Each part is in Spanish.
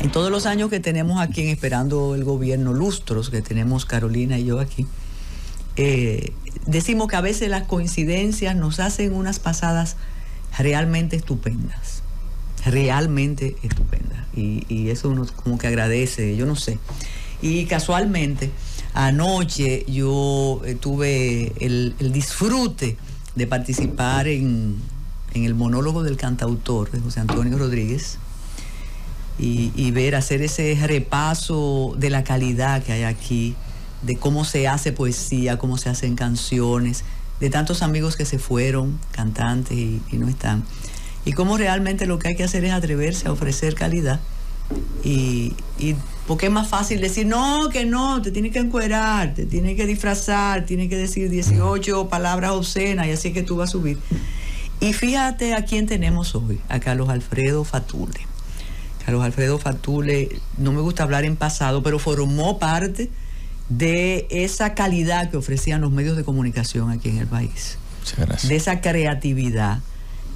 En todos los años que tenemos aquí en Esperando el Gobierno, lustros que tenemos Carolina y yo aquí, eh, decimos que a veces las coincidencias nos hacen unas pasadas realmente estupendas, realmente estupendas. Y, eso uno como que agradece, yo no sé. Y casualmente, anoche yo eh, tuve el, disfrute de participar en, en el monólogo del cantautor de José Antonio Rodríguez y, ver, hacer ese repaso de la calidad que hay aquí, de cómo se hace poesía, cómo se hacen canciones, de tantos amigos que se fueron, cantantes y, no están, y cómo realmente lo que hay que hacer es atreverse a ofrecer calidad. Y, porque es más fácil decir, no, que no, te tienes que encuerar, te tienes que disfrazar, tienes que decir 18 palabras obscenas y así que tú vas a subir. Y fíjate a quién tenemos hoy, a Carlos Alfredo Fatule. Carlos Alfredo Fatule, no me gusta hablar en pasado, pero formó parte de esa calidad que ofrecían los medios de comunicación aquí en el país. De esa creatividad,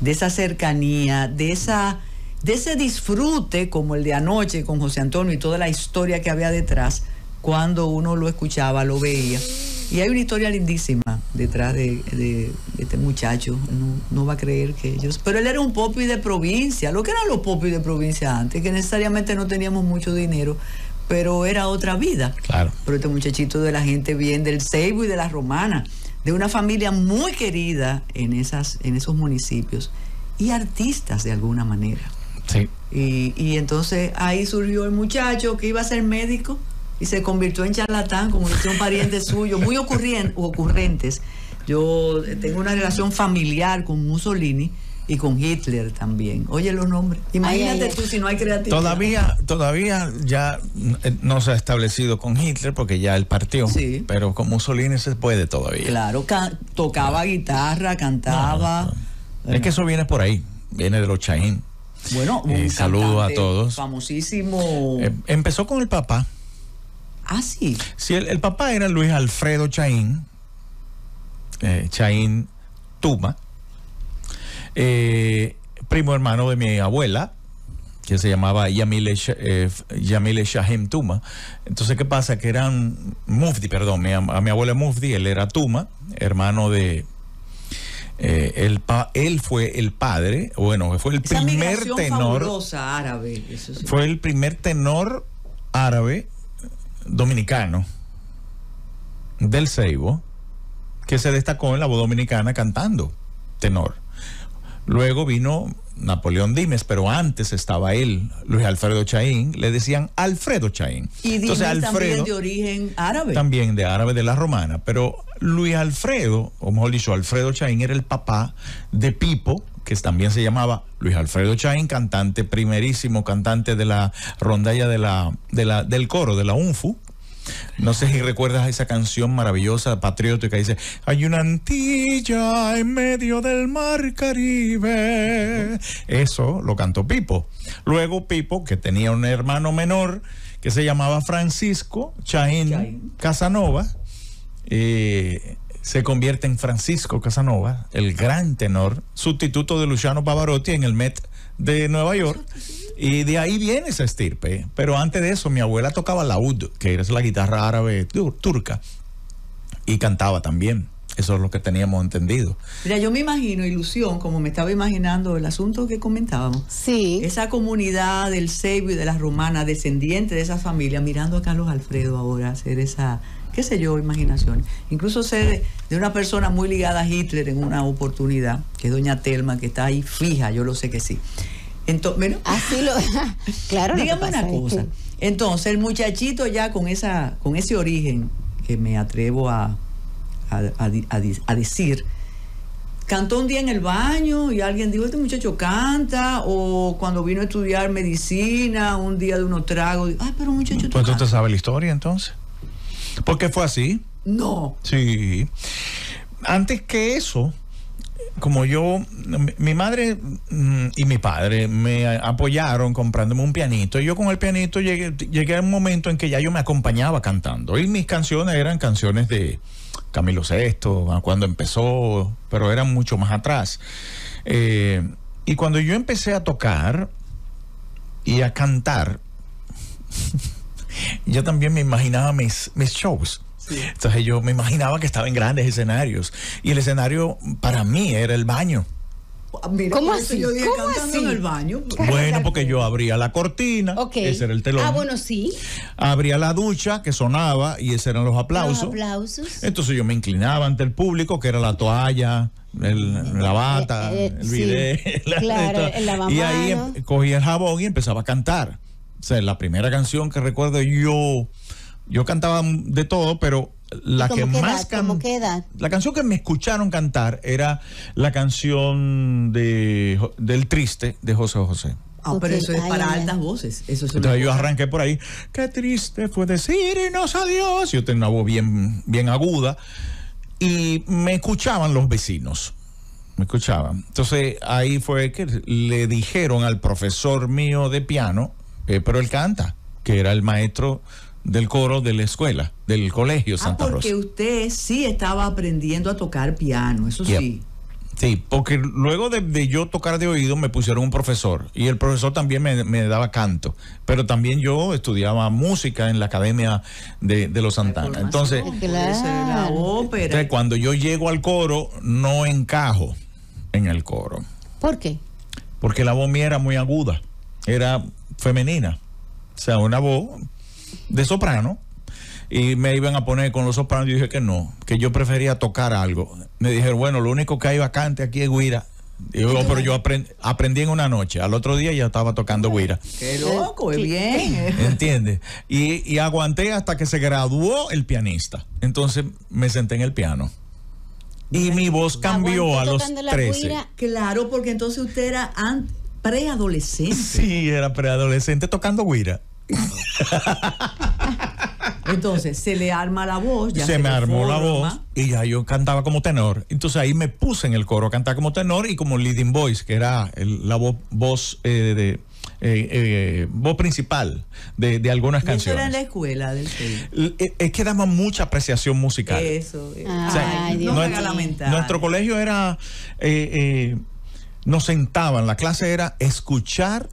de esa cercanía, de esa de ese disfrute como el de anoche con José Antonio y toda la historia que había detrás, cuando uno lo escuchaba, lo veía. Y hay una historia lindísima detrás de, este muchacho. No, va a creer que ellos. Pero él era un popi de provincia. Lo que eran los popis de provincia antes, que necesariamente no teníamos mucho dinero, pero era otra vida. Claro. Pero este muchachito de la gente bien del Seibo y de la Romana, de una familia muy querida en, esas, en esos municipios y artistas de alguna manera. Sí. Y, y entonces ahí surgió el muchacho que iba a ser médico y se convirtió en charlatán, como dice un pariente suyo, muy ocurrentes. Yo tengo una relación familiar con Mussolini y con Hitler también. Oye los nombres. Imagínate tú si no hay creatividad. Todavía, todavía ya eh, no se ha establecido con Hitler porque ya él partió. Sí. Pero con Mussolini se puede todavía. Claro, tocaba guitarra, cantaba. Es que eso viene por ahí, viene de los Chaín. Bueno, un eh, saludo a todos. Famosísimo. Eh, empezó con el papá. Ah, sí. Sí, el, papá era Luis Alfredo Chaín, eh, Chaín Tuma, eh, primo hermano de mi abuela, que se llamaba Yamile, eh, Yamile Shahim Tuma. Entonces, ¿qué pasa? Que eran Mufdi, perdón, mi, a mi abuela Mufdi, él era Tuma, hermano de... Eh, él fue el padre, bueno, fue el primer tenor. árabe, Fue el primer tenor árabe dominicano del Seibo que se destacó en la voz dominicana cantando tenor. Luego vino Napoleón Dimes, pero antes estaba él, Luis Alfredo Chaín, le decían Alfredo Chaín. Y Dimes también de origen árabe. También de árabe de la romana, pero Luis Alfredo, o mejor dicho, Alfredo Chaín era el papá de Pipo, que también se llamaba Luis Alfredo Chaín, cantante primerísimo, cantante de la rondalla de la, de la, del coro, de la UNFU. No sé si recuerdas esa canción maravillosa, patriótica, dice, hay una antilla en medio del mar Caribe. Eso lo cantó Pipo. Luego Pipo, que tenía un hermano menor que se llamaba Francisco Chaín, Casanova, eh, se convierte en Francisco Casanova, el gran tenor, sustituto de Luciano Pavarotti en el Met de Nueva York. Y de ahí viene esa estirpe. Pero antes de eso, mi abuela tocaba laúd, que es la guitarra árabe turca, y cantaba también. Eso es lo que teníamos entendido. Mira, yo me imagino, ilusión, como me estaba imaginando el asunto que comentábamos. Sí. Esa comunidad del Seibo y de las romanas, descendiente de esa familia, mirando a Carlos Alfredo ahora hacer esa qué sé yo, imaginación. Incluso sé de, una persona muy ligada a Hitler en una oportunidad, que es doña Telma, que está ahí fija, yo lo sé que sí. Entonces, Así lo. claro, Dígame una cosa. Entonces, el muchachito ya con, esa, con ese origen que me atrevo a, a, decir, cantó un día en el baño y alguien dijo, este muchacho canta, o cuando vino a estudiar medicina, un día de unos tragos, ay, pero muchacho... Pues tú te sabes la historia entonces. ¿Por qué fue así? No. Sí. Antes que eso, como yo, mi madre mm, y mi padre me apoyaron comprándome un pianito. Y yo con el pianito llegué, llegué a un momento en que ya yo me acompañaba cantando. Y mis canciones eran canciones de Camilo VI, cuando empezó, pero eran mucho más atrás. Eh, y cuando yo empecé a tocar y a cantar, yo también me imaginaba mis, mis shows. Entonces yo me imaginaba que estaba en grandes escenarios. Y el escenario para mí era el baño. Ah, mira, ¿Cómo así? Yo dije ¿Cómo así? en el baño. Bueno, porque yo abría la cortina, ese era el telón. Ah, bueno, sí. Abría la ducha que sonaba y esos eran los aplausos. Los aplausos. Entonces yo me inclinaba ante el público, que era la toalla, el- la bata, Eh, eh, el sí. bidet. la- Claro, esto. el lavamanos. y ahí em- cogía el jabón y empezaba a cantar. O sea, la primera canción que recuerdo yo, yo cantaba de todo, pero la ¿Cómo que qué más can- ¿Cómo qué edad? La canción que me escucharon cantar era la canción de del Triste de José José. Ah, pero eso es ay, para ay, altas voces. Eso es una Entonces yo arranqué por ahí. Qué triste fue decirnos adiós. Yo tenía una voz bien, bien aguda. Y me escuchaban los vecinos. Me escuchaban. Entonces ahí fue que le dijeron al profesor mío de piano, eh, pero él canta, que era el maestro del coro de la escuela, del colegio Ah, Santa porque Rosa. usted sí estaba aprendiendo a tocar piano, eso sí. Sí, porque luego de, de yo tocar de oído me pusieron un profesor y el profesor también me, me daba canto, pero también yo estudiaba música en la Academia de, de los Santana. Entonces, Claro. ópera. entonces, cuando yo llego al coro, no encajo en el coro, ¿Por qué? porque la voz mía era muy aguda, era femenina, o sea, una voz de soprano. Y me iban a poner con los sopranos. Yo dije que no, que yo prefería tocar algo. Me dijeron, bueno, lo único que hay vacante aquí es guira. Y yo, "Oh, pero yo aprend- aprendí en una noche. Al otro día ya estaba tocando guira. Qué loco, es bien. ¿Entiendes? Y, y aguanté hasta que se graduó el pianista. Entonces me senté en el piano. Y mi voz cambió a los tocando la 13. guira. Claro, porque entonces usted era an- preadolescente. Sí, era preadolescente tocando guira. Entonces se le arma la voz, ya se me le armó la voz y ya yo cantaba como tenor. Entonces ahí me puse en el coro a cantar como tenor y como leading voice, que era el- la voz, voz eh, de eh, eh, voz principal de, de algunas Y Eso era en la canciones. escuela del Es que daba mucha apreciación musical. Eso. Ay, O sea, Dios no me mío. haga lamentar. Nuestro colegio era, eh, eh, nos sentaban, la clase era escuchar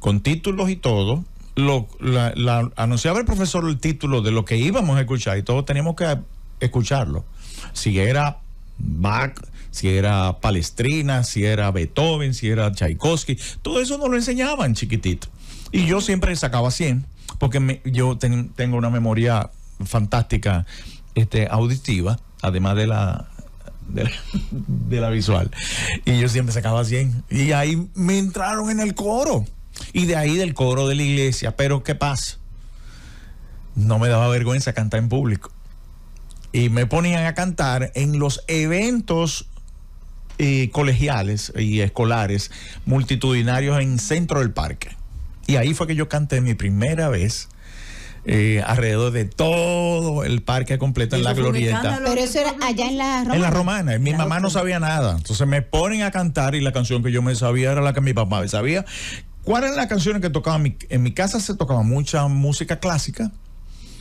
con títulos y todo. Lo, la, la- anunciaba el profesor el título de lo que íbamos a escuchar y todos teníamos que escucharlo. Si era Bach, si era Palestrina, si era Beethoven, si era Tchaikovsky, todo eso nos lo enseñaban chiquitito. Y yo siempre sacaba 100, porque me- yo ten- tengo una memoria fantástica este, auditiva, además de la, de la, visual. Y yo siempre sacaba 100. Y ahí me entraron en el coro. Y de ahí del coro de la iglesia. Pero ¿qué pasa? No me daba vergüenza cantar en público. Y me ponían a cantar en los eventos eh, colegiales y escolares multitudinarios en centro del parque. Y ahí fue que yo canté mi primera vez eh, alrededor de todo el parque completo en la glorieta. Pero eso era allá en la Roma. En la romana, mi La mamá no sabía nada. Entonces me ponen a cantar y la canción que yo me sabía era la que mi papá me sabía. ¿Cuáles eran las canciones que tocaban? En mi- En mi casa se tocaba mucha música clásica.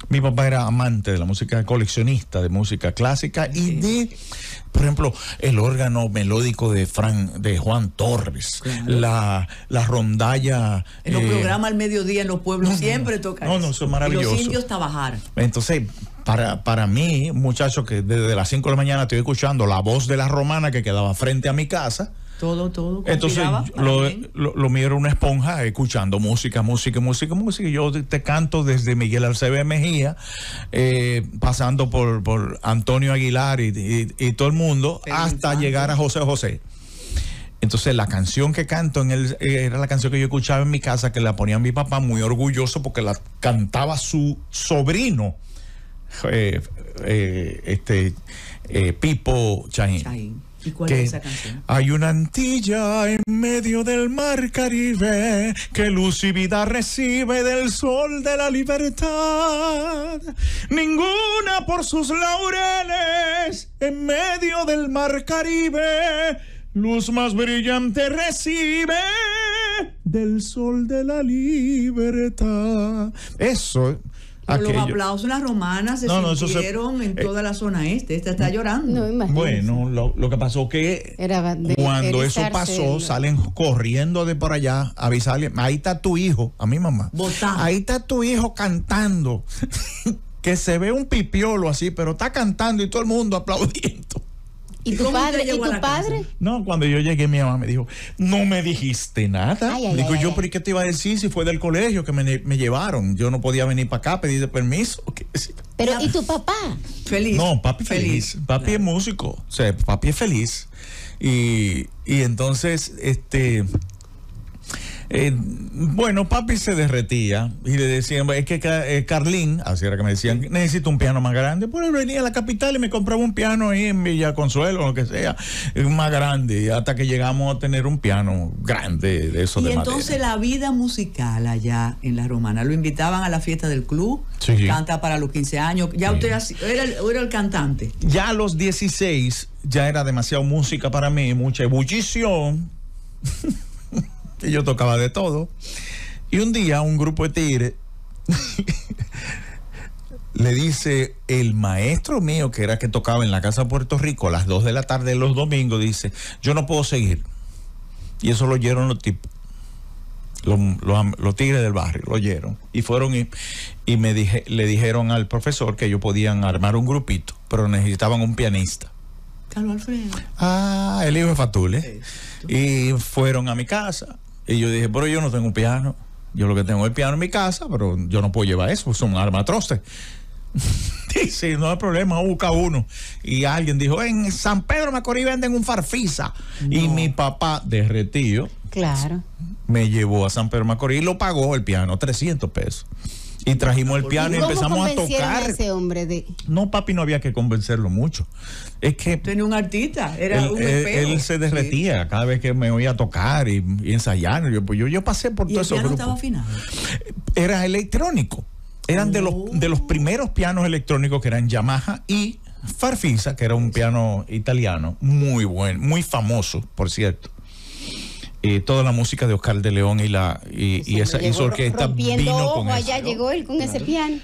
Mi papá era amante de la música, coleccionista de música clásica y de, por ejemplo, el órgano melódico de Fran, de Juan Torres, Claro. la, la rondalla. En los eh, programas al mediodía en los pueblos no, siempre no. tocan No, no, eso es maravilloso. Y los indios trabajar. Entonces, para, para mí, muchacho, que desde las 5 de la mañana estoy escuchando la voz de la romana que quedaba frente a mi casa. Todo, todo. Entonces, lo, lo, lo mío era una esponja escuchando música, música, música, música. Yo te, canto desde Miguel Alcebe Mejía, eh, pasando por, por Antonio Aguilar y, y- y todo el mundo, hasta Infante. llegar a José José. Entonces la canción que canto en el, era la canción que yo escuchaba en mi casa, que la ponía mi papá muy orgulloso porque la cantaba su sobrino, eh, eh, este Pipo Chaín. Chaín. ¿Y cuál Que es esa canción? Hay una antilla en medio del mar Caribe que luz y vida recibe del sol de la libertad. Ninguna por sus laureles en medio del mar Caribe luz más brillante recibe del sol de la libertad. Eso Los aquello. aplausos en las romanas se No, no, eso se- sintieron en eh, toda la zona este. Esta está llorando. No. Bueno, lo, lo que pasó que Era de- cuando eso pasó, salen corriendo de por allá a avisarle, ahí está tu hijo, a mi mamá. Ahí está tu hijo cantando. que se ve un pipiolo así, pero está cantando y todo el mundo aplaudiendo. ¿Y ¿Y tu padre? ¿Y tu padre? No, cuando yo llegué, mi mamá me dijo, no me dijiste nada. Ay, ay, Digo, ay, yo, ay, ¿pero y qué te iba a decir si fue del colegio que me, me llevaron? Yo no podía venir para acá, pedir permiso. ¿Qué? Pero, ¿y tu papá? Feliz. No, papi feliz. Papi claro. es músico. O sea, papi es feliz. Y, y entonces, este. Eh, bueno, papi se derretía y le decían, es que eh, Carlín, así era que me decían, necesito un piano más grande. Pues él venía a la capital y me compraba un piano ahí en Villa Consuelo, lo que sea, eh, más grande, hasta que llegamos a tener un piano grande de esos Y de entonces madera. la vida musical allá en la romana, lo invitaban a la fiesta del club, Sí. canta para los 15 años, ya usted así- era el, era el cantante. Ya a los 16 ya era demasiado música para mí, mucha ebullición. y yo tocaba de todo. Y un día un grupo de tigres le dice el maestro mío, que era que tocaba en la casa de Puerto Rico a las 2 de la tarde los domingos, dice, yo no puedo seguir. Y eso lo oyeron los tipos. Los, los tigres del barrio lo oyeron y fueron y, y me dije, le dijeron al profesor que ellos podían armar un grupito, pero necesitaban un pianista. Carlos Alfredo. Ah, el hijo de Fatule. Y fueron a mi casa. Y yo dije, pero yo no tengo un piano. Yo lo que tengo es el piano en mi casa, pero yo no puedo llevar eso, es un arma atroce. Dice, no hay problema, busca uno. Y alguien dijo, en San Pedro Macorís venden un farfisa. Y mi papá, derretido, Claro. me llevó a San Pedro Macorís y lo pagó el piano, 300 pesos. Y trajimos el piano y, ¿Y cómo empezamos a tocar. ese hombre de...? No, papi, no había que convencerlo mucho. Es que Tenía un artista, era él, un él- espejo. él se Sí. derretía cada vez que me oía tocar y, y ensayar. Yo, pues yo, yo pasé por Y todos el esos piano estaba grupos. afinado. Era electrónico. Eran de, los, Oh. de los primeros pianos electrónicos que eran Yamaha y Farfisa, que era un piano italiano muy bueno, muy famoso, por cierto. Eh, toda la música de Oscar de León y la y, y esa, y esa orquesta rompiendo vino ojo, con eso. allá llegó él con ese piano.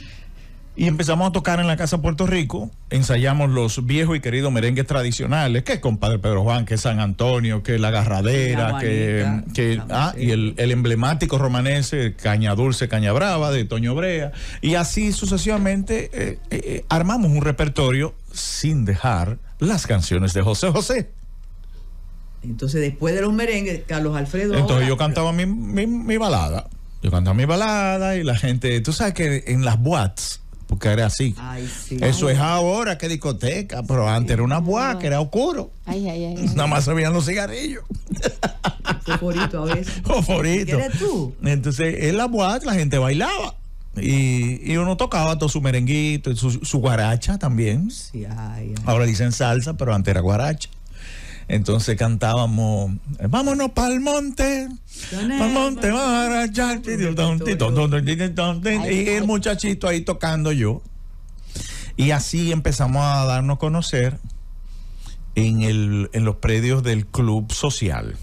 Y empezamos a tocar en la Casa Puerto Rico, ensayamos los viejos y queridos merengues tradicionales, que es Compadre Pedro Juan, que es San Antonio, que es La Agarradera, La que, que- la ah, y el, el emblemático romanense Caña Dulce, Caña Brava, de Toño Brea, y así sucesivamente eh, eh, eh, armamos un repertorio sin dejar las canciones de José José. Entonces, después de los merengues, Carlos Alfredo. Entonces ahora- yo cantaba mi, mi, mi balada, yo cantaba mi balada y la gente, tú sabes que en las boats, porque era así. Ay, sí. Eso es ahora que discoteca, pero antes era una boa que era oscuro. Ay, ay, ay. ay. Nada más se veían los cigarrillos. Favorito a veces. Favorito. ¿Eres tú? Entonces, en la boa la gente bailaba. Y, y uno tocaba todo su merenguito, su, su guaracha también. Sí, ay, ay. Ahora dicen salsa, pero antes era guaracha. Entonces cantábamos, eh, vámonos pa'l monte, pa'l monte, y el muchachito ahí tocando yo. Y así empezamos a darnos a conocer en, el, en los predios del club social.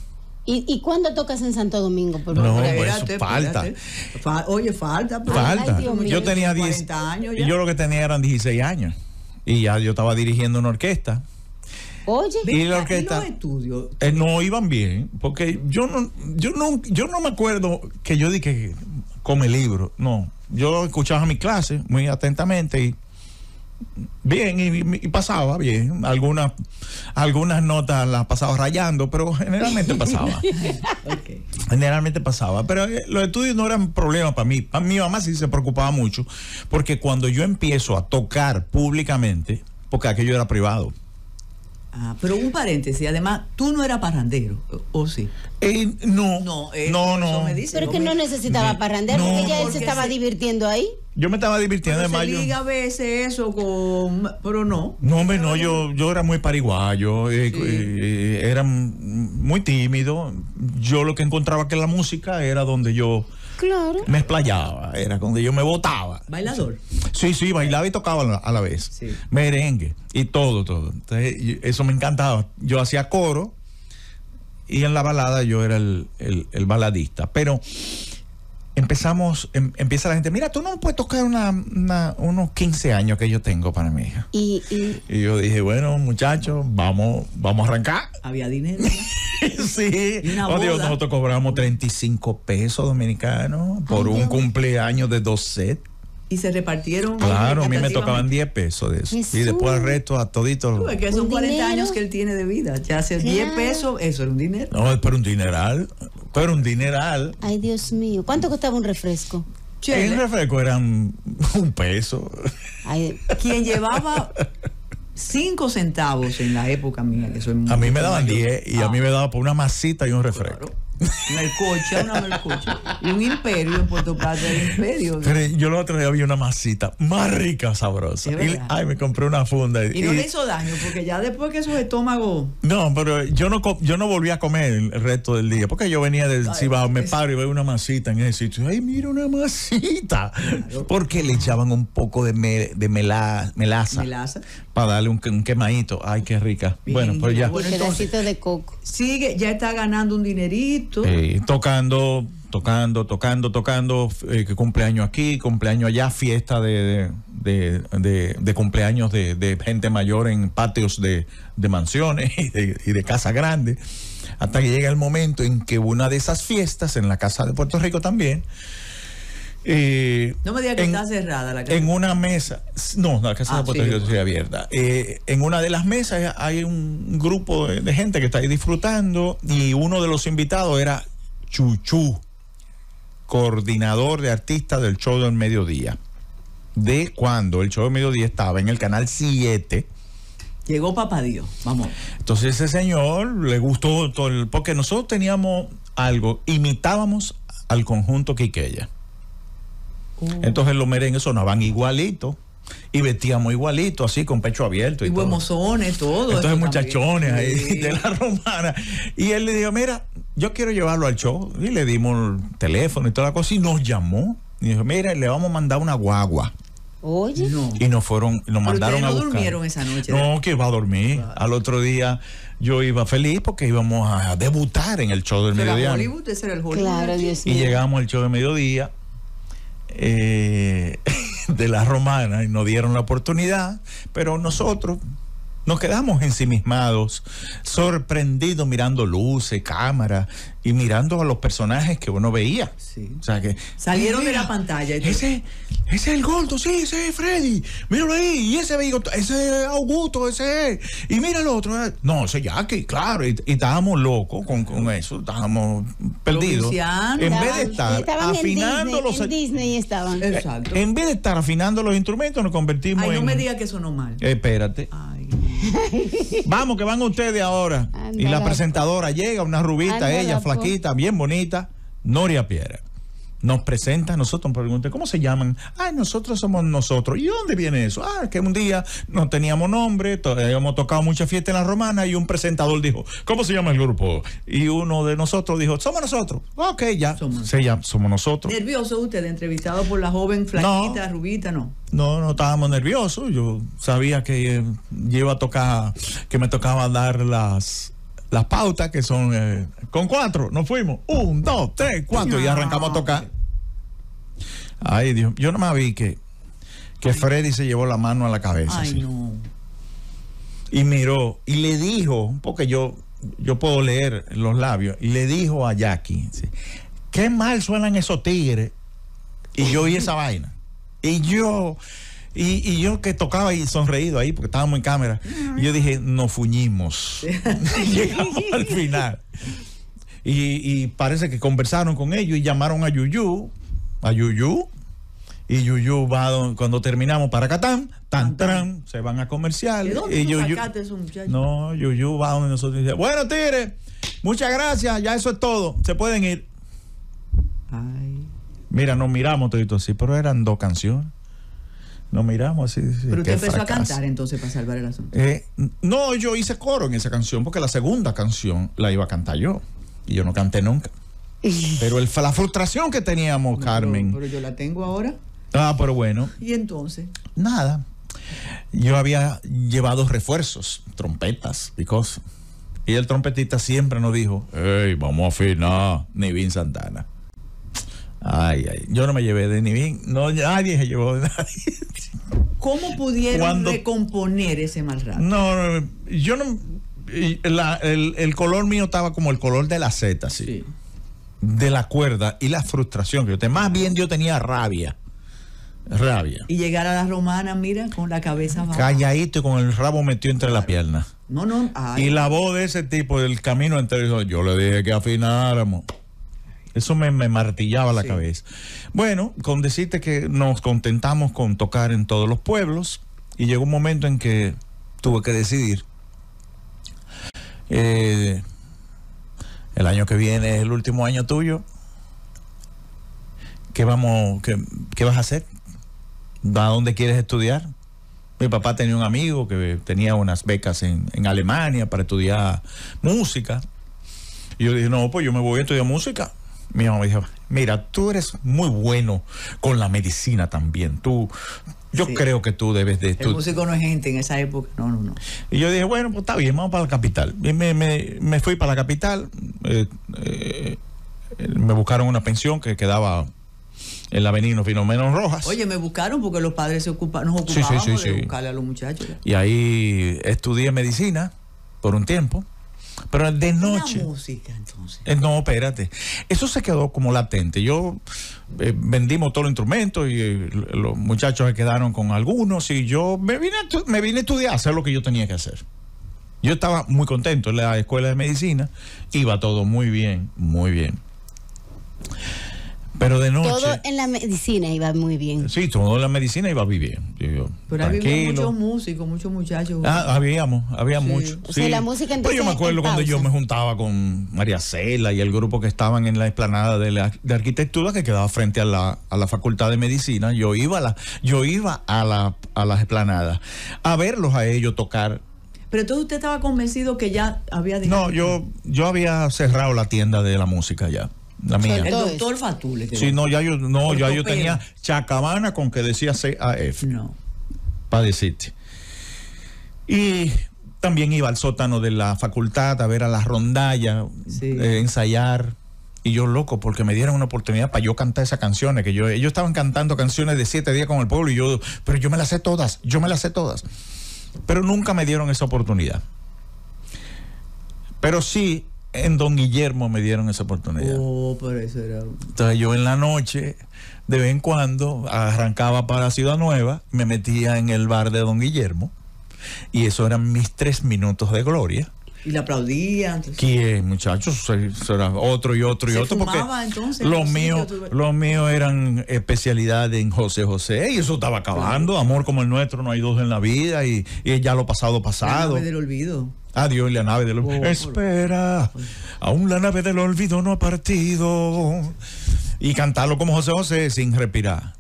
¿Y, ¿Y cuándo tocas en Santo Domingo? Por No, pues, Espérate, falta. Fa- oye, falta. pero- Falta. Ay, Dios mío. yo tenía 10 40 años ya. Yo lo que tenía eran 16 años. Y ya yo estaba dirigiendo una orquesta. Oye, y la orquesta- los estudios? Eh, no iban bien, porque yo no, yo no, yo no me acuerdo que yo dije come libro, no. Yo escuchaba mi clase muy atentamente y bien y, y pasaba bien. Algunas, algunas notas las pasaba rayando, pero generalmente pasaba. Generalmente pasaba, pero eh, los estudios no eran problema para mí. Para mi mamá sí se preocupaba mucho, porque cuando yo empiezo a tocar públicamente, porque aquello era privado. Ah, pero un paréntesis, además, tú no eras parrandero, ¿o o sí? Eh, no, No, eh, no, eso no. me dice. pero que no necesitaba parrandero, No, porque ya él porque se estaba se- divirtiendo ahí. Yo me estaba divirtiendo Pero de se mayo. liga a veces eso con... Pero no. No, hombre, no, yo, yo era muy pariguayo, eh, Sí. eh, era muy tímido. Yo lo que encontraba que la música era donde yo Claro. me explayaba, era donde yo me botaba. Bailador. Sí, sí, bailaba y tocaba a la, vez. Sí. Merengue y todo, todo. Entonces, eso me encantaba. Yo hacía coro y en la balada yo era el, el- el baladista. Pero empezamos, em- empieza la gente, mira, tú no puedes tocar una, una- unos 15 años que yo tengo para mi hija. Y, y Y yo dije, bueno, muchachos, vamos, vamos a arrancar. Había dinero. sí. Y una Oh, Dios, nosotros cobramos 35 pesos dominicanos por Ay, un Dios. cumpleaños de dos sets. Y se repartieron. Claro, a mí me tocaban 10 pesos de eso. Y Jesús. después el resto a todito. Ves que son Un 40 dinero. años que él tiene de vida. Ya hace 10 Claro. pesos, eso era un dinero. No, pero un dineral. Pero un dineral. ay Dios mío, ¿cuánto costaba un refresco? Chele, refresco eran un peso. Ay, quien llevaba 5 centavos en la época mía, que soy A mí me daban mayor. 10 y a Ah, mí me daban por una masita y un refresco. claro. Melcocha, una melcocha. Y un imperio en Puerto Plata, el imperio. Pero yo la otra día vi una masita más rica, sabrosa. Y, ay, me compré una funda. Y no le hizo daño, porque ya después que esos estómagos. No, pero yo no, yo no volví a comer el resto del día, porque yo venía del Ay, Cibao, me paro y veo una masita en ese sitio. Ay, mira una masita. Porque le echaban un poco de, me- de mela- melaza Melaza. Para darle un, que- un quemadito. Ay, qué rica. Bien, bueno, pues ya. Bueno, pedacito de coco. Sigue, ya está ganando un dinerito. Eh, tocando, tocando, tocando, tocando, eh, que cumpleaños aquí, cumpleaños allá, fiesta de, de, de- de cumpleaños de, de gente mayor en patios de, de mansiones y de, y de casa grande, hasta que llega el momento en que una de esas fiestas, en la casa de Puerto Rico también, eh, No me digas que en- está cerrada la casa. en una mesa, no, la casa Ah, de Puerto sí. Abierta. Eh, en una de las mesas hay un grupo de, de gente que está ahí disfrutando y uno de los invitados era Chuchú, coordinador de artistas del show del mediodía. De cuando el show del mediodía estaba en el canal 7. Llegó papá Dios. Vamos. Entonces ese señor le gustó todo el- porque nosotros teníamos algo, imitábamos al conjunto Quiqueya. Entonces los merengues sonaban igualito y vestíamos igualito, así con pecho abierto y, Y todo. todo. Entonces muchachones también. ahí Sí. de la romana. Y él le dijo, mira, yo quiero llevarlo al show. Y le dimos el teléfono y toda la cosa y nos llamó. Y dijo, mira, le vamos a mandar una guagua. Oye, No. Y nos fueron, nos mandaron a no buscar. durmieron esa noche, No, que iba a dormir. Al otro día yo iba feliz porque íbamos a debutar en el show del mediodía. Hollywood, ese era el Hollywood. claro. Dios Y mío. llegamos al show de mediodía eh, de la romana y nos dieron la oportunidad, pero nosotros nos quedamos ensimismados, sorprendidos mirando luces, cámaras y mirando a los personajes que uno veía. Sí. O sea que Salieron de la pantalla y. Ese, ese es el gordo, sí, ese es Freddy. Míralo ahí, y ese bigote, ese es Augusto, ese es. Y mira el otro. eh. No, ese Jackie, claro. Y, y estábamos locos con, con eso, estábamos perdidos. Provinciano. En vez de estar estaban afinando en Disney, los en Disney estaban. Exacto. en vez de estar afinando los instrumentos, nos convertimos Ay, no en. me digas que sonó mal. Espérate. Ay. Vamos, que van ustedes ahora. Anda y la la- presentadora llega, una rubita, Anda ella, la flaquita, bien bonita, Noria Piera. Nos presenta, nosotros nos preguntan, ¿cómo se llaman? Ah, nosotros somos nosotros. ¿Y dónde viene eso? Ah, que un día no teníamos nombre, habíamos tocado mucha fiesta en la romana y un presentador dijo, ¿cómo se llama el grupo? Y uno de nosotros dijo, somos nosotros. Ok, ya, Somos. se llama, somos nosotros. Nervioso usted, entrevistado por la joven flaquita, rubita, no. No, no estábamos nerviosos. Yo sabía que eh, yo iba a tocar, que me tocaba dar las, las pautas, que son eh, con cuatro. Nos fuimos. Un, dos, tres, cuatro. Y arrancamos a tocar. Ay, Dios. Yo no me vi que, que Freddy se llevó la mano a la cabeza. Ay, así, no. Y miró y le dijo, porque yo, yo puedo leer los labios, y le dijo a Jackie, sí, qué mal suenan esos tigres. Y yo oí esa vaina. Y yo, y, y yo que tocaba y sonreído ahí, porque estábamos en cámara, y yo dije, nos fuñimos. Llegamos al final. Y, y parece que conversaron con ellos y llamaron a Yuyu, a Yuyu, y Yuyu va don- cuando terminamos para Catán, tan tan, se van a comercial. ¿De y Yuyu- no, Yuyu va donde nosotros dice, bueno, Tigre, muchas gracias, ya eso es todo, se pueden ir. Ay. Mira, nos miramos todito así, pero eran dos canciones. Nos miramos así. así, Pero usted empezó a cantar entonces para salvar el asunto. Eh, no, yo hice coro en esa canción porque la segunda canción la iba a cantar yo. Y yo no canté nunca. Pero el, la frustración que teníamos, Carmen. Pero, pero yo la tengo ahora. Ah, pero bueno, Y entonces. nada. Yo había llevado refuerzos, trompetas y cosas. Y el trompetista siempre nos dijo, hey, vamos a afinar, Nevin Santana. Ay, ay, yo no me llevé de ni bien, no, nadie se llevó de nadie. ¿Cómo pudieron Cuando- recomponer ese mal rato? No, no, yo no, la- el, el color mío estaba como el color de la seta, sí. Sí. de la cuerda y la frustración que yo tenía. Más bien yo tenía rabia. Rabia. Y llegar a la romana, mira, con la cabeza baja. Calladito y con el rabo metido entre las piernas. No, no, ay, Y la voz de ese tipo del camino entero, yo le dije que afináramos. Eso me, me martillaba la Sí. cabeza. Bueno, con decirte que nos contentamos con tocar en todos los pueblos y llegó un momento en que tuve que decidir. eh, el año que viene es el último año tuyo. ¿Qué, vamos, qué, qué vas a hacer? ¿A dónde quieres estudiar? Mi papá tenía un amigo que tenía unas becas en, en Alemania para estudiar música. Y yo dije, no, pues yo me voy a estudiar música. Mi mamá me dijo, mira, tú eres muy bueno con la medicina también. Tú, yo Sí. creo que tú debes de el estudiar. músico no es gente en esa época. No, no, no. Y yo dije, bueno, pues está bien, vamos para la capital. Y me, me- me fui para la capital. eh, eh, me buscaron una pensión que quedaba en la avenida Filomeno Rojas. Oye, me buscaron porque los padres se ocupa, nos sí, ocupábamos sí, de buscarle a los muchachos. Y ahí estudié medicina por un tiempo. Pero de noche. La música, entonces. Eh, No, espérate. Eso se quedó como latente. Yo eh, vendimos todos los instrumentos y eh, los muchachos se quedaron con algunos y yo me vine, a me vine a estudiar, a hacer lo que yo tenía que hacer. Yo estaba muy contento en la escuela de medicina, iba todo muy bien, muy bien. Pero de noche, Todo en la medicina iba muy bien. sí, todo en la medicina iba muy bien. Yo, Pero había muchos músicos, muchos muchachos. Ah, habíamos, había Sí. mucho. O sea, la música Pero entonces yo me acuerdo en cuando yo me juntaba con María Cela y el grupo que estaban en la explanada de, la, de arquitectura que quedaba frente a la, a la facultad de medicina. Yo iba a la, yo iba a la, a las esplanadas a verlos a ellos tocar. Pero entonces usted estaba convencido que ya había dejado. No, yo, yo había cerrado la tienda de la música ya, la mía. El doctor Fatule. que Sí, no, ya yo, no, ya yo tenía chacabana con que decía CAF. No. para decirte. Y también iba al sótano de la facultad a ver a las rondallas, Sí. eh, ensayar. Y yo loco, porque me dieron una oportunidad para yo cantar esas canciones, que yo, ellos estaban cantando canciones de siete días con el pueblo y yo, pero yo me las sé todas, yo me las sé todas. Pero nunca me dieron esa oportunidad. Pero sí, en Don Guillermo me dieron esa oportunidad. Oh, pero eso era. Entonces yo en la noche, de vez en cuando, arrancaba para Ciudad Nueva, me metía en el bar de Don Guillermo, y eso eran mis tres minutos de gloria. Y le aplaudían. ¿Quién, muchachos? Será otro y otro y ¿Se otro. Porque entonces, sitios? los míos eran especialidad en José José, y eso estaba acabando. Amor como el nuestro, no hay dos en la vida, y, y ya lo pasado, pasado. del olvido. Adiós, la nave del Oh, olvido. Espera, aún la nave del olvido no ha partido. Y cantarlo como José José sin respirar.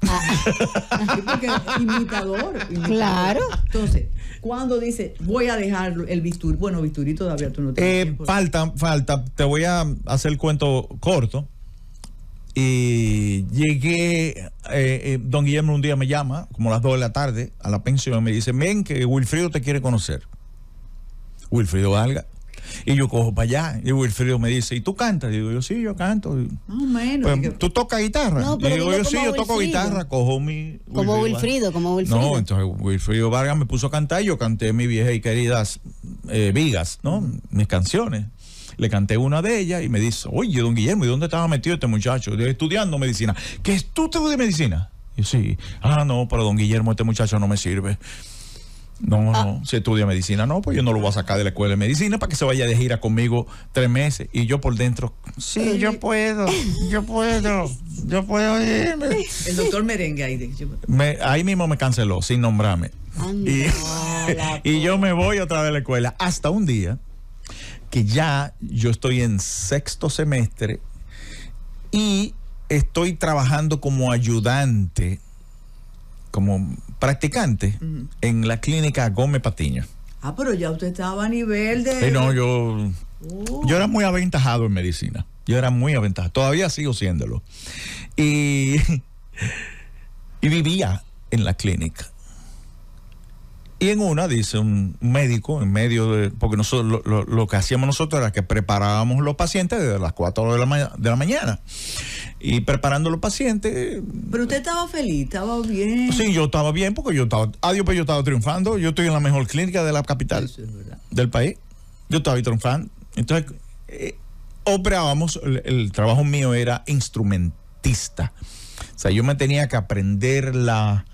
Porque imitador, imitador. Claro. Entonces, cuando dice, voy a dejar el bisturí, bueno, bisturí todavía tú no tienes Eh, falta, falta. Te voy a hacer el cuento corto. Y llegué, eh, eh, don Guillermo un día me llama, como a las 2 de la tarde, a la pensión, y me dice, ven que Wilfrido te quiere conocer. Wilfrido Valga. Y yo cojo para allá. Y Wilfrido me dice, ¿y tú cantas? Y digo, yo sí, yo canto. Y, Más o menos. Pues, ¿Tú tocas guitarra? No, Y digo, yo sí, yo toco Wilfrido. guitarra, cojo mi... Como Wilfrido, como Wilfrido. No, entonces Wilfrido Vargas me puso a cantar y yo canté mis viejas y queridas eh, vigas, ¿no? Mis canciones. Le canté una de ellas y me dice, oye, don Guillermo, ¿y dónde estaba metido este muchacho? Yo, estudiando medicina. ¿Qué es tú de medicina? Y yo, sí. Ah, no, pero don Guillermo, este muchacho no me sirve. No, no, si estudia medicina, no, pues yo no lo voy a sacar de la escuela de medicina para que se vaya de gira conmigo tres meses. Y yo por dentro, sí, yo puedo, yo puedo, yo puedo irme. el doctor Merengue ahí. de- yo- Me- ahí mismo me canceló sin nombrarme. Anda, Y, y yo me voy otra vez a la escuela. Hasta un día que ya yo estoy en sexto semestre y estoy trabajando como ayudante, como practicante en la clínica Gómez Patiño. Ah, pero ya usted estaba a nivel de. Eh, no, yo, Oh. yo era muy aventajado en medicina. Yo era muy aventajado. Todavía sigo siéndolo. Y, y vivía en la clínica. Y en una, dice un médico, en medio de. Porque nosotros, lo, lo- que hacíamos nosotros era que preparábamos los pacientes desde las 4 de la, ma- de la mañana. y preparando los pacientes. Pero usted estaba feliz, estaba bien. Sí, yo estaba bien porque yo estaba, adiós, pues yo estaba triunfando. Yo estoy en la mejor clínica de la capital es del país. Yo estaba ahí triunfando. Entonces, eh, operábamos, el, el trabajo mío era instrumentista. O sea, yo me tenía que aprender la,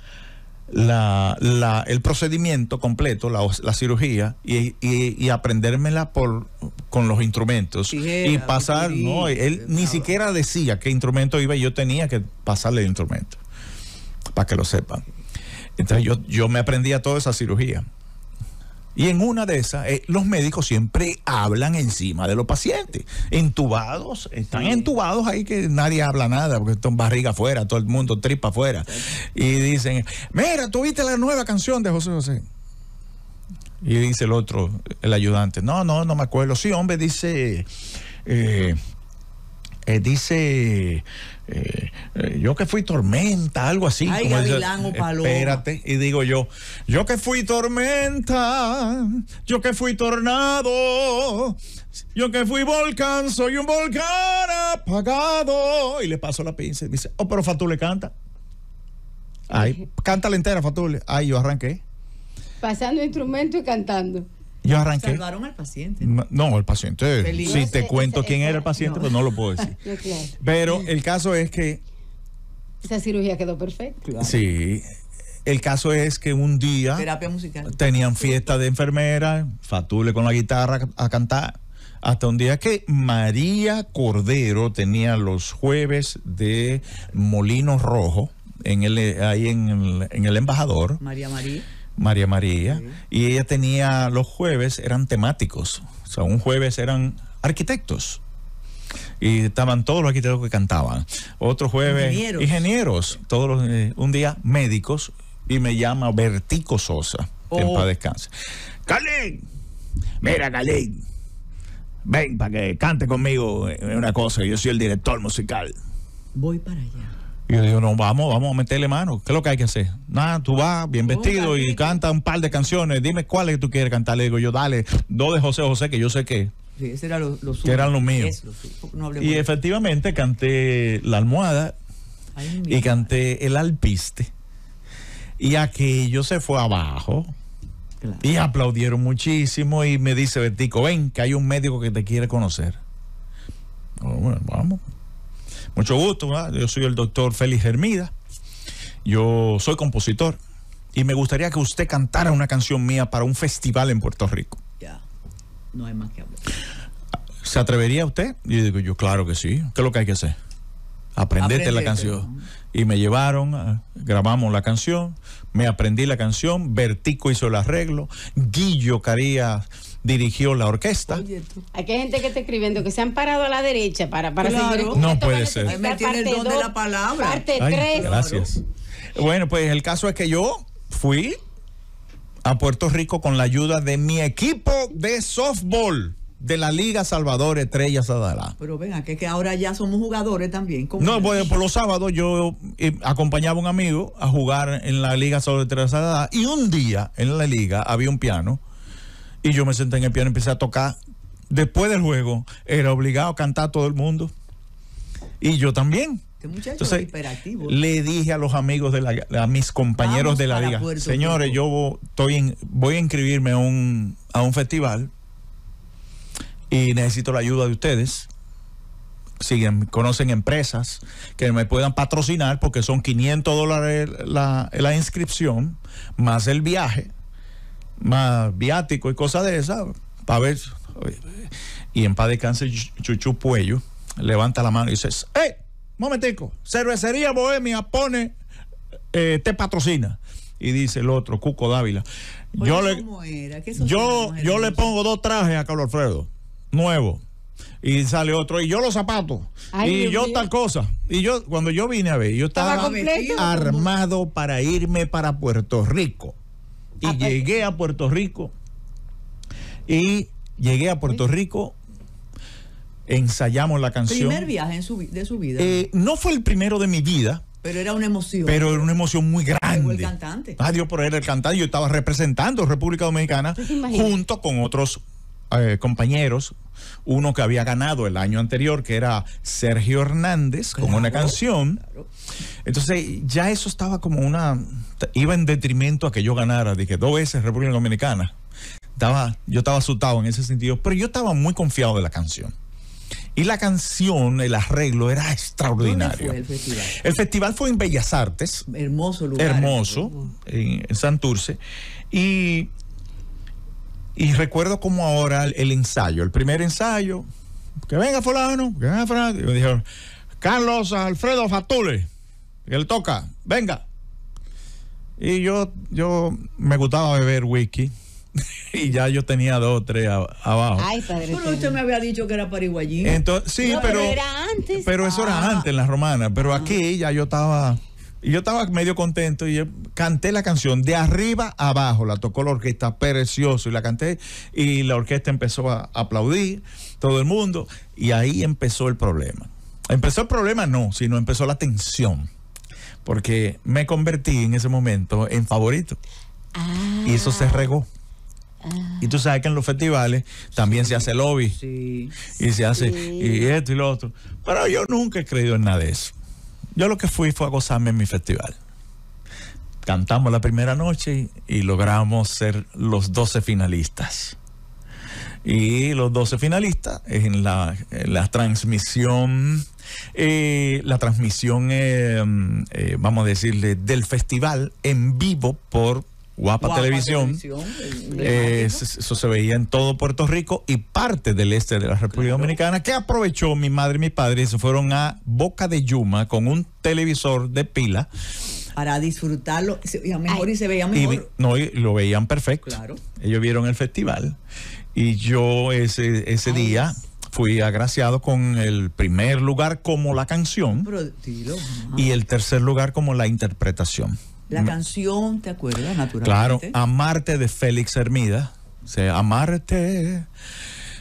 la, la- el procedimiento completo, la, la cirugía, y, y, y aprendérmela por, con los instrumentos. Tijera, y pasar, no, él ni nada. siquiera decía qué instrumento iba, y yo tenía que pasarle el instrumento, para que lo sepan. Entonces yo, yo me aprendía toda esa cirugía. Y en una de esas, eh, los médicos siempre hablan encima de los pacientes. Entubados, están Sí. entubados ahí que nadie habla nada, porque están barriga afuera, todo el mundo tripa afuera. Y dicen, mira, ¿tú viste la nueva canción de José José? Y dice el otro, el ayudante, no, no, no me acuerdo. Sí, hombre, dice, eh, eh, dice, eh, eh, yo que fui tormenta, algo así. Ay, como dice, gavilán o paloma. Espérate, y digo yo, yo que fui tormenta, yo que fui tornado, yo que fui volcán, soy un volcán apagado. Y le paso la pinza y dice, oh, pero Fatule canta. Ay, cántala entera, Fatule. Ay, yo arranqué. Pasando instrumento y cantando. Yo arranqué. Salvaron al paciente. No, no, el paciente. Feliz. Si te cuento ese- quién ese- era el paciente, no. pues no lo puedo decir. No, claro. Pero el caso es que, Esa cirugía quedó perfecta. Claro. sí, el caso es que un día Terapia musical. tenían fiesta de enfermera, Fatule con la guitarra a cantar, hasta un día que María Cordero tenía los jueves de Molino Rojo, en el, ahí en el, en el embajador. María María. María María, y ella tenía los jueves eran temáticos, o sea, un jueves eran arquitectos. Y estaban todos los arquitectos que cantaban. Otro jueves Ingenieros. ingenieros, todos los, eh, un día médicos y me llama Vertico Sosa, que en Oh. paz descanse. Carlín, mira Carlín, ven para que cante conmigo en una cosa, yo soy el director musical. Voy para allá. Y yo digo, no, vamos, vamos a meterle mano. ¿Qué es lo que hay que hacer? Nada, tú vas bien vestido y canta un par de canciones. Dime cuáles tú quieres cantar. Le digo yo, dale, dos de José José, que yo sé que. Sí, ese era lo, lo suyo. Que eran los míos. Lo. No Y de- efectivamente canté La Almohada Ay, y canté El Alpiste. Y aquello se fue abajo. Claro. Y aplaudieron muchísimo y me dice Bertico, ven, que hay un médico que te quiere conocer. Oh, bueno, vamos. Mucho gusto, ¿verdad? yo soy el doctor Félix Hermida. Yo soy compositor y me gustaría que usted cantara una canción mía para un festival en Puerto Rico. Ya. No hay más que hablar. ¿Se atrevería usted? Y digo yo, claro que sí. ¿Qué es lo que hay que hacer? Aprendete la canción. ¿no? Y me llevaron, ah, grabamos la canción, me aprendí la canción, Vertico hizo el arreglo, Guillo Carías dirigió la orquesta. Oye, tú. Aquí hay gente que está escribiendo que se han parado a la derecha para, para Claro. seguir. No puede ser. me tiene el parte don de la palabra. Parte Ay, 3. gracias. Bueno, pues el caso es que yo fui a Puerto Rico con la ayuda de mi equipo de softball de la Liga Salvador Estrellas Adalá. Pero venga, que, que ahora ya somos jugadores también. ¿Cómo No, es? pues por los sábados yo eh, acompañaba a un amigo a jugar en la Liga Salvador Estrellas Adalá y un día en la liga había un piano y yo me senté en el piano y empecé a tocar. Después del juego era obligado a cantar todo el mundo y yo también. Este muchacho Entonces, hiperactivo. le dije a los amigos de la, a mis compañeros Vamos de la liga, Puerto señores, Rico". yo estoy en- voy a inscribirme a un, a un festival y necesito la ayuda de ustedes. Si conocen empresas que me puedan patrocinar, porque son 500 dólares la, la inscripción, más el viaje, más viático y cosas de esas, para ver. Y en paz descanse Ch- Chuchu Puello, levanta la mano y dice, ¡Hey! Momentico, cervecería Bohemia pone, eh, te patrocina. Y dice el otro, Cuco Dávila, Oye, yo le, ¿cómo era? ¿Qué eso yo, yo le pongo dos trajes a Carlos Alfredo, nuevos. Y sale otro, y yo los zapatos, Ay, y yo mío. tal cosa. Y yo, cuando yo vine a ver, yo Estaba armado para irme para Puerto Rico. Y Ah, llegué a Puerto Rico. Y llegué a Puerto Rico, ensayamos la canción. Primer viaje en su, de su vida. Eh, no fue el primero de mi vida, pero era una emoción. pero era una emoción muy grande. Llegó el cantante. Adiós por él el cantante. Yo estaba representando República Dominicana junto con otros eh, compañeros, uno que había ganado el año anterior, que era Sergio Hernández, con una Claro, canción. Entonces ya eso estaba como una... Iba en detrimento a que yo ganara, dije, dos veces República Dominicana. Estaba, yo estaba asustado en ese sentido, pero yo estaba muy confiado de la canción. Y la canción, el arreglo era ¿Dónde extraordinario. fue el festival? El festival fue en Bellas Artes, Hermoso lugar. hermoso, en, en Santurce. Y, y recuerdo como ahora el, el ensayo, el primer ensayo, que venga fulano, que venga fulano. Y me dijeron, Carlos Alfredo Fatule, que le toca, venga. Y yo, yo me gustaba beber whisky. y ya yo tenía dos o tres a- abajo. Ay, padre. Pero usted me había dicho que era pariguayín. Entonces, sí, No, pero, pero era antes. Pero eso era Ah. antes en la romana. Pero aquí ya yo estaba. y Yo estaba medio contento y yo canté la canción de arriba a abajo. La tocó la orquesta precioso y la canté. Y la orquesta empezó a aplaudir, todo el mundo. Y ahí empezó el problema. Empezó el problema, no, sino empezó la tensión. Porque me convertí en ese momento en favorito. Ah, Y eso se regó. ah. Y tú sabes que en los festivales también se hace lobby Sí. y se hace Sí. y esto y lo otro. Pero yo nunca he creído en nada de eso. Yo lo que fui fue a gozarme en mi festival. Cantamos la primera noche y, y logramos ser los 12 finalistas. Y los 12 finalistas en la, en la transmisión, eh, la transmisión, eh, eh, vamos a decirle, del festival en vivo por Guapa, Guapa Televisión. Eso se veía en todo Puerto Rico y parte del este de la República Claro. Dominicana que aprovechó mi madre y mi padre y se fueron a Boca de Yuma con un televisor de pila Para disfrutarlo, se veía mejor Ay. y se veía y, mejor. vi- no, y lo veían perfecto. Claro. Ellos vieron el festival y yo ese, ese Ay, día sí. Fui agraciado con el primer lugar como la canción Pero, dilo, ajá. y el tercer lugar como la interpretación. la Me- canción, ¿te acuerdas? Claro, Naturalmente. Amarte de Félix Hermida. O sea, amarte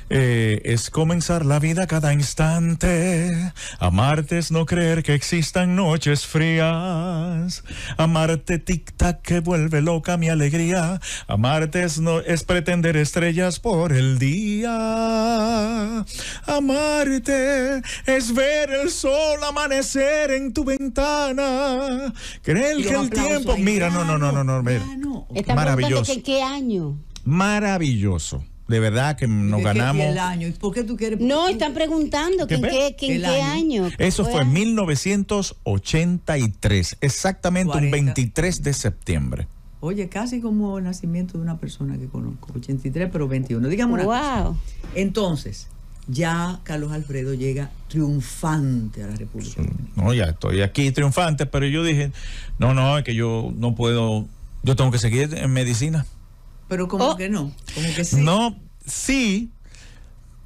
eh, es comenzar la vida cada instante. Amarte es no creer que existan noches frías. Amarte tic-tac que vuelve loca mi alegría. Amarte es, no, es pretender estrellas por el día. Amarte es ver el sol amanecer en tu ventana. Creer que el tiempo... Mira, no, no, no, no, no. mira. Maravilloso. qué año. Maravilloso. De verdad que nos ¿De qué- ganamos. el año? ¿Y por qué tú quieres? No, están preguntando que en ¿Qué que en qué año. año. Eso fue en en 1983, exactamente un 40. 23 de septiembre. Oye, casi como el nacimiento de una persona que conozco. 83, pero 21. Dígame una cosa. Wow. Entonces, ya Carlos Alfredo llega triunfante a la República Dominicana. No, ya estoy aquí triunfante, pero yo dije, no, no, es que yo no puedo, yo tengo que seguir en medicina. Pero como Oh. que no, como que sí. No, sí,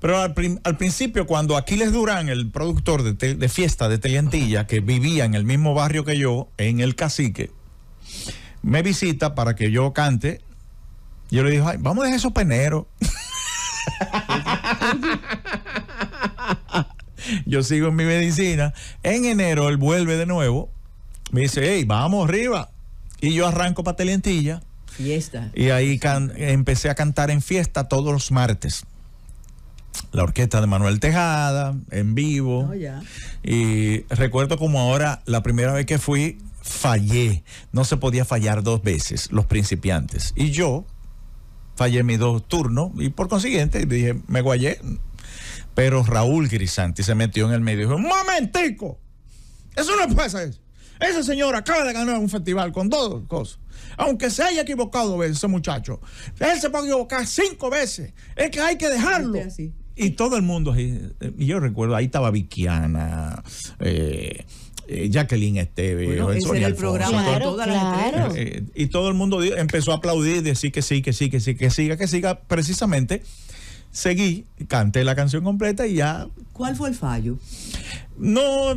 pero al, prim- al principio cuando Aquiles Durán, el productor de, te- de fiesta de Teleantilla, que vivía en el mismo barrio que yo, en El Cacique, me visita para que yo cante, yo le dije, "Ay, vamos a dejar esos peneros. yo sigo en mi medicina. En enero él vuelve de nuevo, me dice, hey, vamos arriba. Y yo arranco para Teleantilla. Fiesta. Y ahí can- empecé a cantar en fiesta todos los martes. La orquesta de Manuel Tejada, en vivo. Ya. Y recuerdo como ahora, la primera vez que fui, fallé. No se podía fallar dos veces, los principiantes. Y yo fallé mis dos turnos y por consiguiente dije, me guayé. Pero Raúl Grisanti se metió en el medio y dijo, momentico, eso no puede ser. Ese señor acaba de ganar un festival con dos cosas. Aunque se haya equivocado dos veces, ese muchacho. Él se puede equivocar cinco veces. Es que hay que dejarlo. Este así. Y todo el mundo, eh, y yo recuerdo, ahí estaba Vickiana, eh, eh, Jacqueline Esteve, Bueno, ese Sonia era el Alfonso, programa Claro, de claro. eh, y todo el mundo empezó a aplaudir, decir que sí, que sí, que sí, que siga, que siga. Precisamente seguí, canté la canción completa y ya. ¿Cuál fue el fallo? No,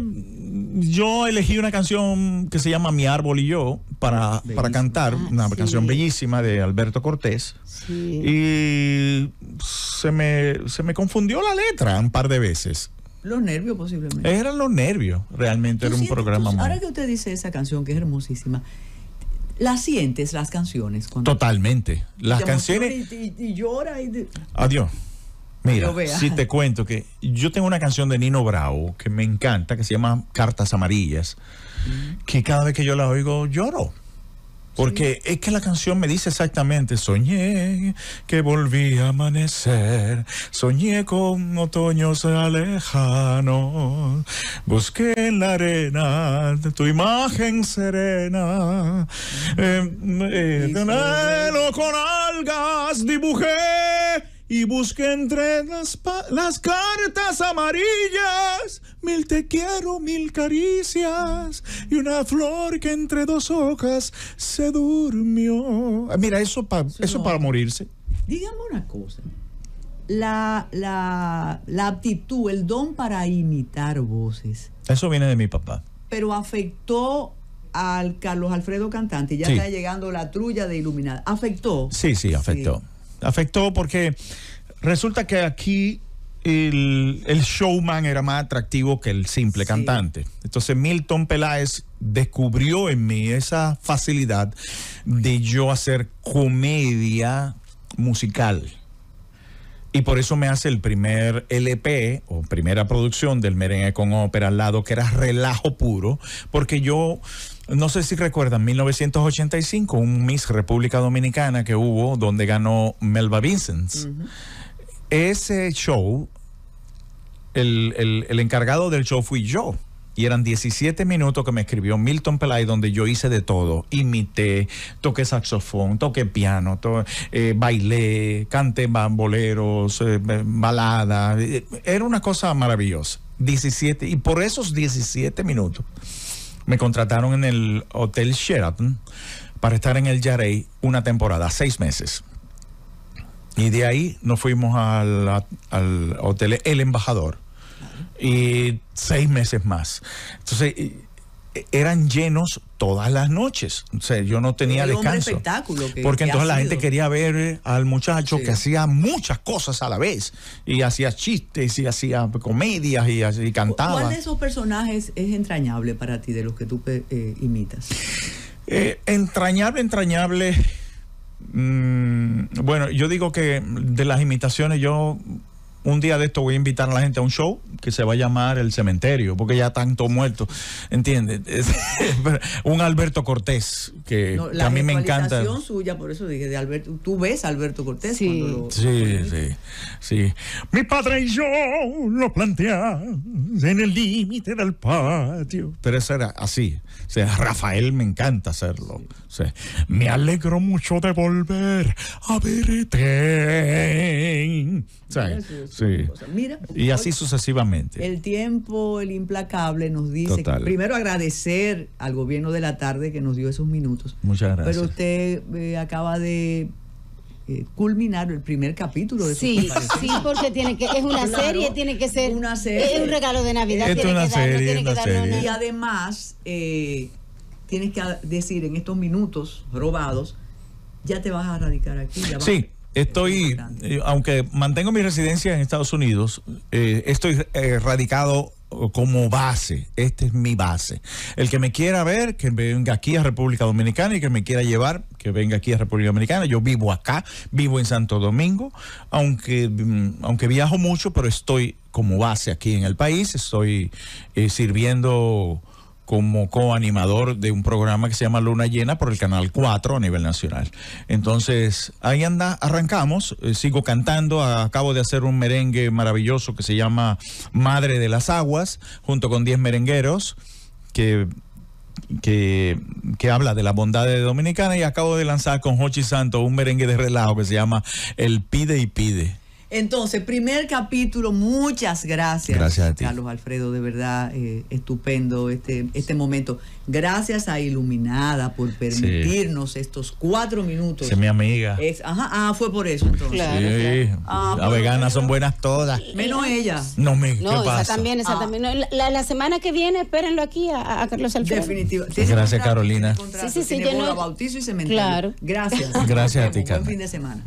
yo elegí una canción que se llama Mi árbol y yo para, para cantar, Ah, una sí. canción bellísima de Alberto Cortés. Sí. Y se me, se me confundió la letra un par de veces. Los nervios posiblemente. Eran los nervios, realmente ¿Tú era un programa tú- Ahora que usted dice esa canción que es hermosísima, ¿la sientes las canciones? Cuando Totalmente. Las canciones. Y, y- y llora y de- Adiós. Mira, si te cuento que yo tengo una canción de Nino Bravo que me encanta, que se llama Cartas Amarillas, que cada vez que yo la oigo lloro. Porque es que la canción me dice exactamente, soñé que volví a amanecer, soñé con otoños lejanos, busqué en la arena tu imagen serena, eh, eh, de sí. anhelo con algas dibujé y busqué entre las, cartas amarillas mil te quiero, mil caricias y una flor que entre dos hojas se durmió. Ah, Mira, eso, pa- eso no. para morirse. Dígame una cosa. La, la, la aptitud, el don para imitar voces, Eso viene de mi papá. pero afectó al Carlos Alfredo Cantante. Ya Sí. está llegando la trulla de Iluminada. ¿Afectó? Sí, sí, afectó. Afectó porque resulta que aquí el, el showman era más atractivo que el simple Sí. cantante. Entonces Milton Peláez descubrió en mí esa facilidad de yo hacer comedia musical. Y por eso me hace el primer LP o primera producción del merengue con ópera al lado, que era relajo puro, porque yo, no sé si recuerdan, 1985, un Miss República Dominicana que hubo donde ganó Melba Vincent. Ese show, el, el- el encargado del show fui yo. Y eran 17 minutos que me escribió Milton Pelay, donde yo hice de todo. Imité, toqué saxofón, toqué piano, to- eh, bailé, canté ba- boleros, eh, baladas. Eh, Era una cosa maravillosa. 17, y por esos 17 minutos me contrataron en el Hotel Sheraton para estar en el Yarey una temporada, seis meses. Y de ahí nos fuimos al, al hotel El Embajador. Y seis meses más. Entonces, eran llenos todas las noches. O sea, yo no tenía El descanso. espectáculo que- porque que entonces la gente quería ver al muchacho Sí. que hacía muchas cosas a la vez. Y hacía chistes, y hacía comedias, y, cantaba. ¿Cuál de esos personajes es entrañable para ti, de los que tú eh, imitas? Eh, entrañable, entrañable. mm, bueno, yo digo que de las imitaciones, yo un día de esto voy a invitar a la gente a un show que se va a llamar El Cementerio, porque ya están todos muertos, ¿entiendes? Es- un Alberto Cortés, que, No, que la a mí me encanta. visualización suya, por eso dije de Alberto. Tú ves a Alberto Cortés Sí. cuando lo- Sí, sí, sí. Mi padre y yo lo planteamos en el límite del patio. Pero eso era así. Sea, Rafael me encanta hacerlo. Me alegro mucho de volver a verte. Sí. Mira, Y así sucesivamente. El tiempo, el implacable, nos dice que primero agradecer al gobierno de la tarde que nos dio esos minutos. Muchas gracias. Pero usted eh, acaba de eh, culminar el primer capítulo de Sí, sí, porque tiene que, es una Claro, serie, tiene que ser una serie. Es un regalo de Navidad. Esto tiene que una darnos, serie, tiene que serie. Y además, eh, tienes que decir en estos minutos robados, ya te vas a radicar aquí. ya vas- Sí, estoy, eh, aunque mantengo mi residencia en Estados Unidos, eh, estoy eh, radicado como base. Esta es mi base. El que me quiera ver, que venga aquí a República Dominicana y que me quiera llevar, que venga aquí a República Dominicana. Yo vivo acá, vivo en Santo Domingo, aunque, mm, aunque viajo mucho, pero estoy como base aquí en el país. Estoy eh, sirviendo como coanimador de un programa que se llama Luna Llena por el Canal 4 a nivel nacional. Entonces, ahí anda, arrancamos, eh, sigo cantando, acabo de hacer un merengue maravilloso que se llama Madre de las Aguas, junto con 10 merengueros, que que, que habla de la bondad de Dominicana y acabo de lanzar con Hochi Santo un merengue de relajo que se llama El Pide y Pide. Entonces, primer capítulo, muchas gracias. Gracias a ti. Carlos Alfredo, de verdad, eh, estupendo este, este momento. Gracias a Iluminada por permitirnos estos cuatro minutos. Es mi amiga. Es- ajá, ah, fue por eso entonces. Claro. Sí, Ah, las veganas son buenas todas. Menos ella. No me, ¿qué No, esa pasa? también, esa Ah. también. No, la, la semana que viene, espérenlo aquí a, a Carlos Alfredo. Definitiva. Gracias, Carolina. Sí, Sí, sí, yo no- bautizo y cementerio. Claro. Gracias. Gracias a ti, Buen Carmen. fin de semana.